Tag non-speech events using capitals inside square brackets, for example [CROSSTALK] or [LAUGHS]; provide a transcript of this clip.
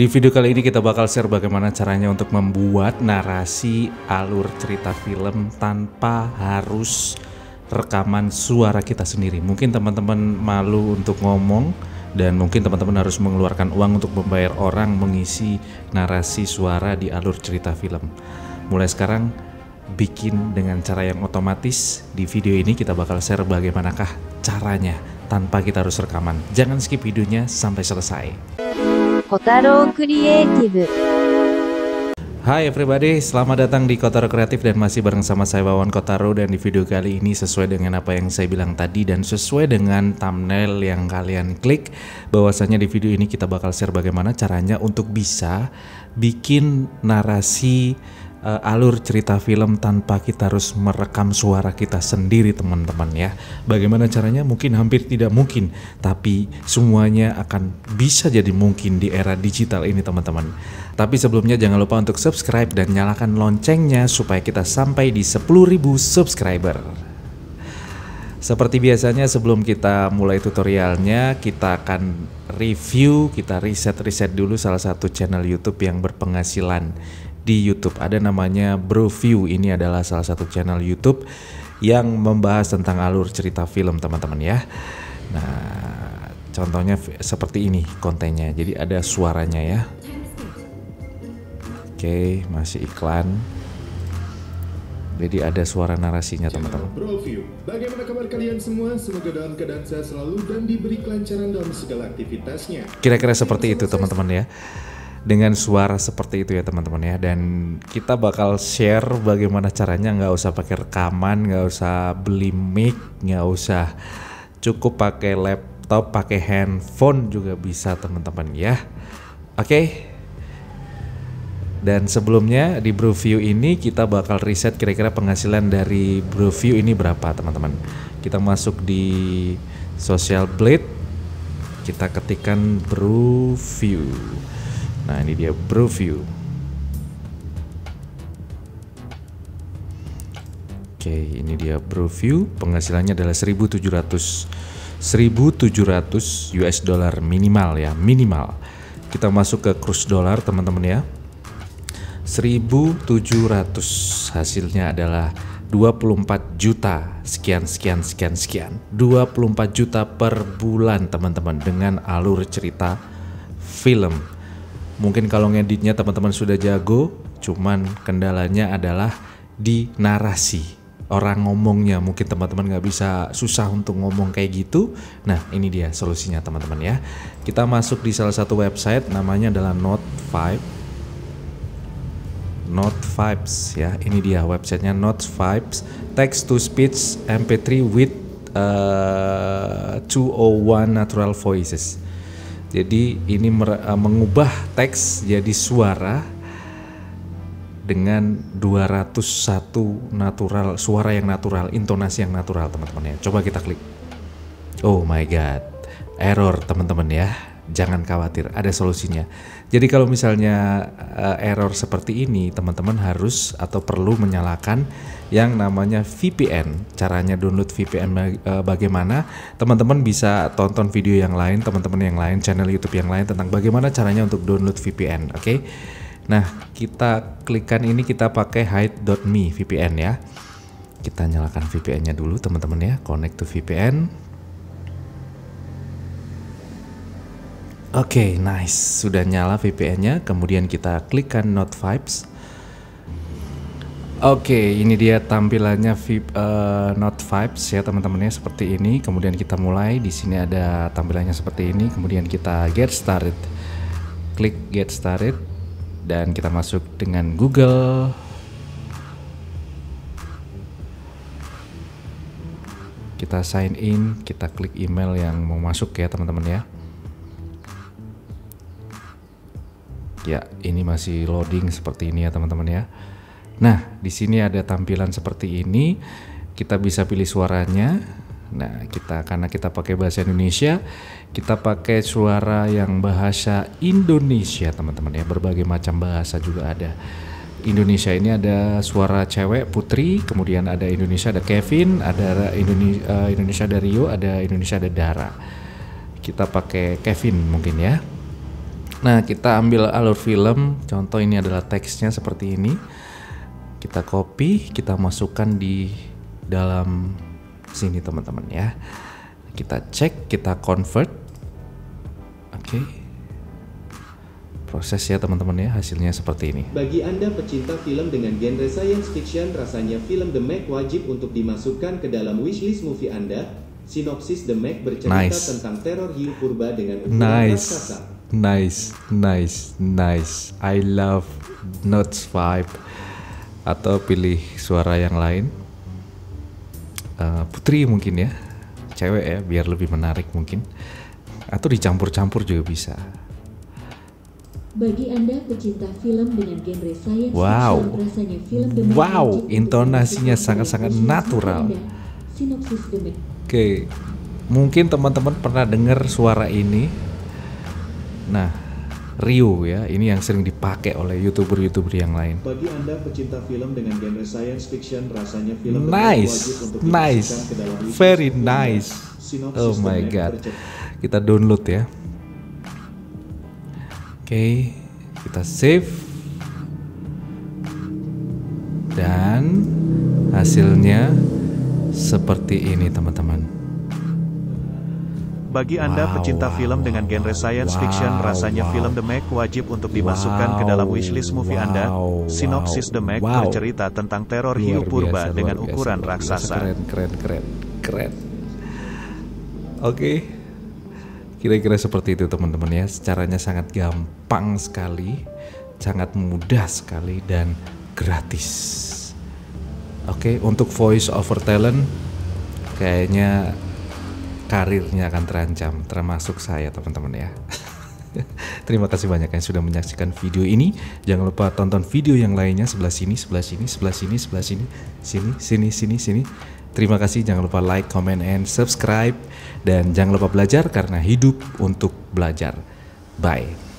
Di video kali ini kita bakal share bagaimana caranya untuk membuat narasi alur cerita film tanpa harus rekaman suara kita sendiri. Mungkin teman-teman malu untuk ngomong dan mungkin teman-teman harus mengeluarkan uang untuk membayar orang mengisi narasi suara di alur cerita film. Mulai sekarang bikin dengan cara yang otomatis. Di video ini kita bakal share bagaimanakah caranya tanpa kita harus rekaman. Jangan skip videonya sampai selesai. Kotaro Kreatif. Hai everybody, selamat datang di Kotaro Kreatif dan masih bareng sama saya Wawan Kotaro dan di video kali ini sesuai dengan apa yang saya bilang tadi dan sesuai dengan thumbnail yang kalian klik bahwasanya di video ini kita bakal share bagaimana caranya untuk bisa bikin narasi uh, alur cerita film tanpa kita harus merekam suara kita sendiri teman-teman ya. Bagaimana caranya? Mungkin hampir tidak mungkin, tapi semuanya akan bisa jadi mungkin di era digital ini teman-teman. Tapi sebelumnya jangan lupa untuk subscribe dan nyalakan loncengnya supaya kita sampai di 10.000 subscriber. Seperti biasanya sebelum kita mulai tutorialnya, kita akan review, kita riset-riset dulu salah satu channel YouTube yang berpenghasilan di YouTube. Ada namanya View. Ini adalah salah satu channel YouTube yang membahas tentang alur cerita film, teman-teman ya. Nah, contohnya seperti ini kontennya. Jadi ada suaranya ya. Oke, masih iklan. Jadi ada suara narasinya teman-teman. Bagaimana kabar kalian semua? Semoga dalam keadaan sehat selalu dan diberi kelancaran dalam segala aktivitasnya. Kira-kira seperti itu teman-teman ya dengan suara seperti itu ya teman-teman ya dan kita bakal share bagaimana caranya nggak usah pakai rekaman nggak usah beli mic nggak usah cukup pakai laptop pakai handphone juga bisa teman-teman ya oke okay? Dan sebelumnya di Browview ini kita bakal riset kira-kira penghasilan dari Browview ini berapa teman-teman. Kita masuk di social blade. Kita ketikkan Browview Nah ini dia Browview. Oke ini dia Browview penghasilannya adalah 1700 1700 US dollar minimal ya minimal. Kita masuk ke kurs dolar teman-teman ya 1700 hasilnya adalah 24 juta sekian sekian sekian sekian 24 juta per bulan teman-teman dengan alur cerita film Mungkin kalau ngeditnya teman-teman sudah jago, cuman kendalanya adalah di narasi. Orang ngomongnya mungkin teman-teman nggak bisa susah untuk ngomong kayak gitu. Nah ini dia solusinya teman-teman ya. Kita masuk di salah satu website namanya adalah Note 5. Note Vibes ya. Ini dia websitenya Note Vibes text to speech MP3 with uh, 201 natural voices. Jadi ini uh, mengubah teks jadi suara dengan 201 natural suara yang natural, intonasi yang natural teman-teman ya. Coba kita klik. Oh my god. Error teman-teman ya. Jangan khawatir, ada solusinya. Jadi kalau misalnya uh, error seperti ini, teman-teman harus atau perlu menyalakan yang namanya VPN. Caranya download VPN uh, bagaimana? Teman-teman bisa tonton video yang lain, teman-teman yang lain, channel YouTube yang lain tentang bagaimana caranya untuk download VPN. Oke. Okay? Nah, kita klikkan ini kita pakai hide.me VPN ya. Kita nyalakan VPN-nya dulu teman-teman ya, connect to VPN. Oke, okay, nice. Sudah nyala VPN-nya. Kemudian kita klikkan Note Vibes. Oke, okay, ini dia tampilannya VIP, uh, Note Vibes ya teman-temannya seperti ini. Kemudian kita mulai. Di sini ada tampilannya seperti ini. Kemudian kita get started. Klik get started dan kita masuk dengan Google. Kita sign in, kita klik email yang mau masuk ya teman-teman ya. Ya, ini masih loading seperti ini ya teman-teman ya. Nah, di sini ada tampilan seperti ini. Kita bisa pilih suaranya. Nah, kita karena kita pakai bahasa Indonesia, kita pakai suara yang bahasa Indonesia, teman-teman ya. Berbagai macam bahasa juga ada. Indonesia ini ada suara cewek Putri, kemudian ada Indonesia ada Kevin, ada Indonesia, uh, ada Rio, ada Indonesia ada Dara. Kita pakai Kevin mungkin ya. Nah, kita ambil alur film. Contoh ini adalah teksnya seperti ini. Kita copy, kita masukkan di dalam sini teman-teman ya. Kita cek, kita convert. Oke. Proses ya teman-teman ya, hasilnya seperti ini. Bagi Anda pecinta film dengan genre science fiction, rasanya film The Meg wajib untuk dimasukkan ke dalam wishlist movie Anda. Sinopsis The Meg bercerita Nice. tentang teror hiu purba dengan ukuran Nice. raksasa. Nice, nice, nice. I love Notes 5 atau pilih suara yang lain. Eh, putri mungkin ya, cewek ya, biar lebih menarik mungkin. Atau dicampur-campur juga bisa. Bagi Anda pecinta film dengan genre science Wow. fiction, rasanya film The Meg Wow, intonasinya sangat-sangat natural. Oke, mungkin teman-teman pernah dengar suara ini. Nah, Ryu ya, ini yang sering dipakai oleh youtuber-youtuber yang lain. Bagi Anda pecinta film dengan genre science fiction, rasanya film Nice, wajib untuk nice, ke dalam very nice. Oh my god, kita download ya. Oke, kita save dan hasilnya seperti ini teman-teman. Bagi Anda Wow, pecinta wow, film dengan genre science wow, fiction, rasanya wow. film The Meg wajib untuk dimasukkan ke dalam Wow, wishlist movie Anda. wow, Sinopsis wow, The Meg wow. bercerita tentang teror Luar hiu purba biasa, dengan biasa, ukuran biasa. raksasa. Keren, keren, keren, keren. Oke, kira-kira seperti itu teman-teman ya. Caranya sangat gampang sekali, sangat mudah sekali dan gratis. Oke, untuk voice over talent kayaknya karirnya akan terancam, termasuk saya teman-teman ya. [LAUGHS] Terima kasih banyak yang sudah menyaksikan video ini. Jangan lupa tonton video yang lainnya sebelah sini, sebelah sini, sebelah sini, sebelah sini, sini, sini, sini, sini. Terima kasih. Jangan lupa like, comment, and subscribe. Dan jangan lupa belajar karena hidup untuk belajar. Bye.